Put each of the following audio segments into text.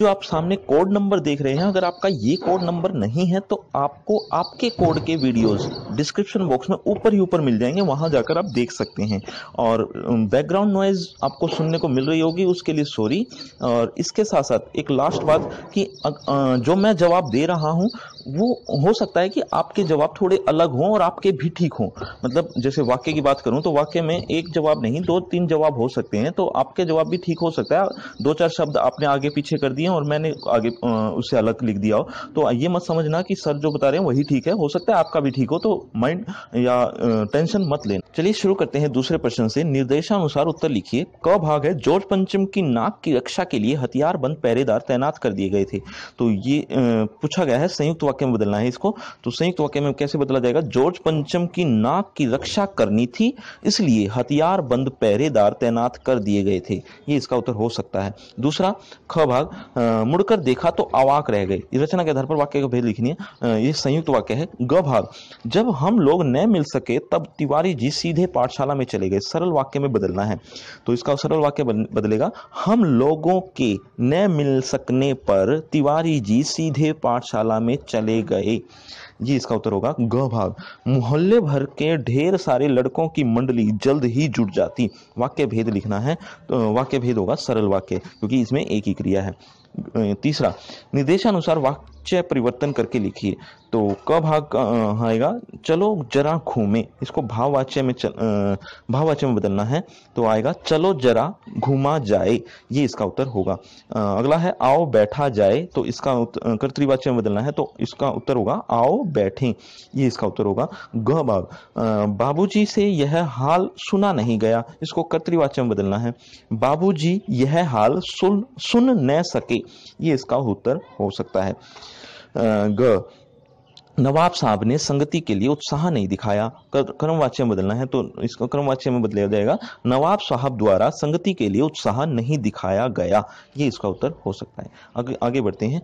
जो आप सामने कोड नंबर देख रहे हैं, अगर आपका ये कोड नंबर नहीं है तो आपको आपके कोड के वीडियोस डिस्क्रिप्शन बॉक्स में ऊपर ही ऊपर मिल जाएँगे, वहाँ जाकर आप देख सकते हैं। और बैकग्राउंड नॉइज़ आपको सुनने को मिल रही होगी, उसके लिए सॉरी और इसके साथ साथ एक लास्ट बात कि जो मैं जवाब दे रहा हूँ वो हो सकता है कि आपके जवाब थोड़े अलग हों और आपके भी ठीक हों। मतलब जैसे वाक्य की बात करूँ तो वाक्य में एक जवाब नहीं, दो तीन जवाब हो सकते हैं तो आपके जवाब भी ठीक हो सकता है। दो चार शब्द आपने आगे पीछे कर दिए और मैंने आगे उससे अलग लिख दिया हो। तो ये मत समझना कि सर जो बता रहे हैं वही ठीक है। हो सकता है आपका भी ठीक हो तो माइंड या टेंशन मत लेना। चलिए शुरू करते हैं दूसरे प्रश्न से। निर्देशानुसार उत्तर लिखिए। क भाग है जॉर्ज पंचम की नाक की रक्षा के लिए हथियार बंद पहरेदार तैनात कर दिए गए थे। तो ये पूछा गया है संयुक्त वाक्य में बदलना है इसको तो संयुक्त वाक्य में कैसे बदला जाएगा? जॉर्ज पंचम की नाक की रक्षा करनी थी, इसलिए हथियार बंद पहरेदार तैनात कर दिए गए थे। ये इसका उत्तर हो सकता है। दूसरा, ख भाग मुड़कर देखा तो अवाक रह गए। रचना के आधार पर वाक्य का भेद लिखनी है ये संयुक्त वाक्य है। ग भाग, जब हम लोग न मिल सके, तब तिवारी जी सीधे पाठशाला में चले गए। सरल वाक्य में बदलना है। तो इसका सरल वाक्य बदलेगा, हम लोगों के न मिल सकने पर तिवारी जी सीधे पाठशाला में चले गए। जी, इसका उत्तर होगा ग भाग मोहल्ले भर के ढेर सारे लड़कों की मंडली जल्द ही जुट जाती। वाक्य भेद लिखना है तो वाक्य भेद होगा सरल वाक्य, क्योंकि इसमें एक ही क्रिया है। तीसरा, निर्देशानुसार वाक्य परिवर्तन करके लिखिए। तो क भाग आएगा? चलो जरा घूमे। इसको भाववाच्य में चल भाववाच्य में बदलना है। तो आएगा, चलो जरा घूमा जाए। ये इसका उत्तर होगा। अगला है, आओ बैठा जाए। तो इसका कर्तवाच्य में बदलना है। तो इसका उत्तर होगा, आओ बैठे। ये इसका उत्तर होगा, ग भाग बाबूजी से यह हाल सुना नहीं गया। इसको कर्तवाच्य में बदलना है। बाबूजी, यह हाल सुन सुन न सके। ये इसका उत्तर हो सकता है। ग। नवाब साहब ने संगति के लिए उत्साह नहीं दिखाया। क्रमवाच्य में बदलना है तो इसको क्रमवाच्य में बदला जाएगा। नवाब साहब द्वारा संगति के लिए उत्साह नहीं दिखाया गया। ये इसका उत्तर हो सकता है। आगे आगे बढ़ते हैं।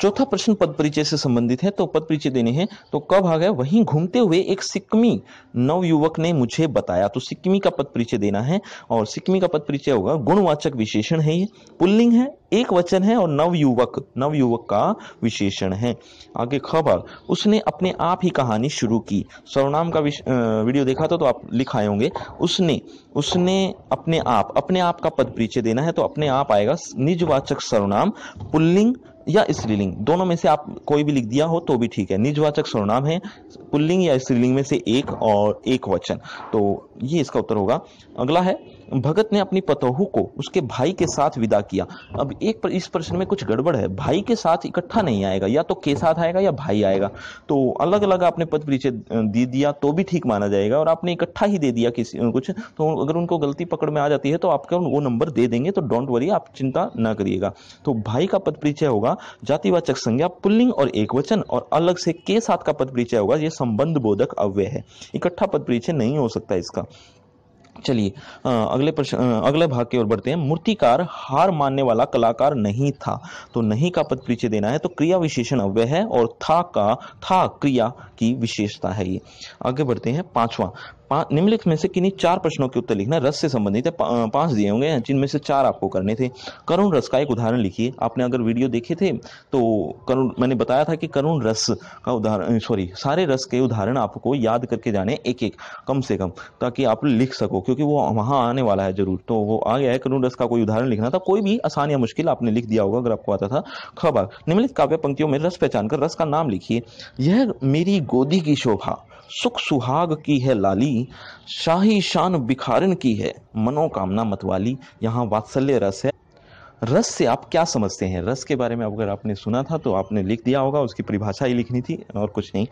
चौथा प्रश्न पद परिचय से संबंधित है तो पद परिचय देने हैं। तो कब आ गया? वहीं घूमते हुए एक सिक्कमी नव युवक ने मुझे बताया। तो सिक्कमी का पद परिचय देना है, और सिक्कमी का पद परिचय होगा। गुणवाचक विशेषण है ये। पुल्लिंग है, एक वचन है, और नव युवक नव युवक का विशेषण है। आगे खबर, उसने अपने आप ही कहानी शुरू की। सर्वनाम का वीडियो देखा था तो आप लिखाए होंगे। उसने उसने अपने आप अपने आप का पद परिचय देना है तो अपने आप आएगा निजवाचक सर्वनाम पुल्लिंग या स्त्रीलिंग। दोनों में से आप कोई भी लिख दिया हो तो भी ठीक है। निजवाचक सर्वनाम है, पुल्लिंग या स्त्रीलिंग में से एक और एक वचन। तो ये इसका उत्तर होगा। अगला है भगत ने अपनी पतोहू को उसके भाई के साथ विदा किया। अब एक पर, इस प्रश्न में कुछ गड़बड़ है। भाई के साथ इकट्ठा नहीं आएगा, या तो के साथ आएगा या भाई आएगा। तो अलग अलग आपने पद परिचय दे दिया तो भी ठीक माना जाएगा और आपने इकट्ठा ही दे दिया किसी, कुछ। तो अगर उनको गलती पकड़ में आ जाती है तो आपका वो नंबर दे देंगे तो डोंट वरी, आप चिंता ना करिएगा। तो भाई का पद परिचय होगा, जातिवाचक संज्ञा, पुल्लिंग और एक वचन और अलग से के साथ का पद परिचय होगा, ये संबंध बोधक अव्यय है। इकट्ठा पद परिचय नहीं हो सकता इसका। चलिए अगले प्रश्न अगले भाग की ओर बढ़ते हैं। मूर्तिकार हार मानने वाला कलाकार नहीं था तो नहीं का पद परिचय देना है तो क्रिया विशेषण अव्यय है और था का, था क्रिया की विशेषता है ये। आगे बढ़ते हैं, पांचवा। निम्नलिखित में से किन्हीं चार प्रश्नों के उत्तर लिखना, रस से संबंधित है पाँच दिए होंगे, जिनमें से चार आपको करने थे। करुण रस का एक उदाहरण लिखिए। आपने अगर वीडियो देखे थे तो करुण, मैंने बताया था कि करुण रस का उदाहरण सॉरी सारे रस के उदाहरण आपको याद करके जाने एक एक कम से कम, ताकि आप लिख सको, क्योंकि वो वहाँ आने वाला है ज़रूर। तो वो आ गया है करुण रस का कोई उदाहरण लिखना था। कोई भी आसान या मुश्किल आपने लिख दिया होगा, अगर आपको आता था। खबर, निम्नलिखित काव्य पंक्तियों में रस पहचान कर रस का नाम लिखिए। यह मेरी गोदी की शोभा। सुख सुहाग की है लाली, शाही शान बिखारन की है। मनोकामना मतवाली, यहाँ वात्सल्य रस है। रस से आप क्या समझते हैं? रस के बारे में अगर आपने सुना था तो आपने लिख दिया होगा, उसकी परिभाषा ही लिखनी थी, और कुछ नहीं।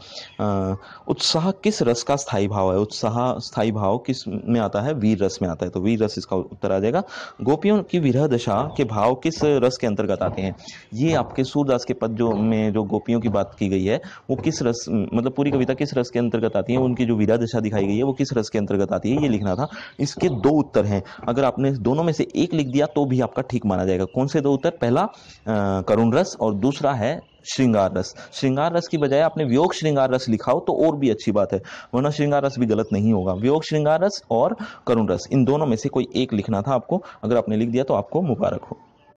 उत्साह किस रस का स्थायी भाव है? उत्साह स्थायी भाव किसमें आता है? वीर रस में आता है। तो वीर रस इसका उत्तर आ जाएगा। गोपियों की विरह दशा के भाव किस रस के अंतर्गत आते हैं? ये आपके सूरदास के पद जो में जो गोपियों की बात की गई है, वो किस रस मतलब पूरी कविता किस रस के अंतर्गत आती है? उनकी जो विरह दशा दिखाई गई है, वो किस रस के अंतर्गत आती है? ये लिखना था। इसके दो उत्तर हैं। अगर आपने दोनों में से एक लिख दिया तो भी आपका ठीक माना जाएगा। जाएगा। कौन से दो उत्तर? पहला करुण रस और दूसरा है श्रृंगार रस। श्रृंगार रस की बजाय आपने वियोग श्रृंगार रस लिखा हो तो और भी अच्छी बात है, वरना श्रृंगार रस भी गलत नहीं होगा। वियोग श्रृंगार रस और करुण रस, इन दोनों में से कोई एक लिखना था आपको, अगर आपने लिख दिया तो आपको मुबारक हो।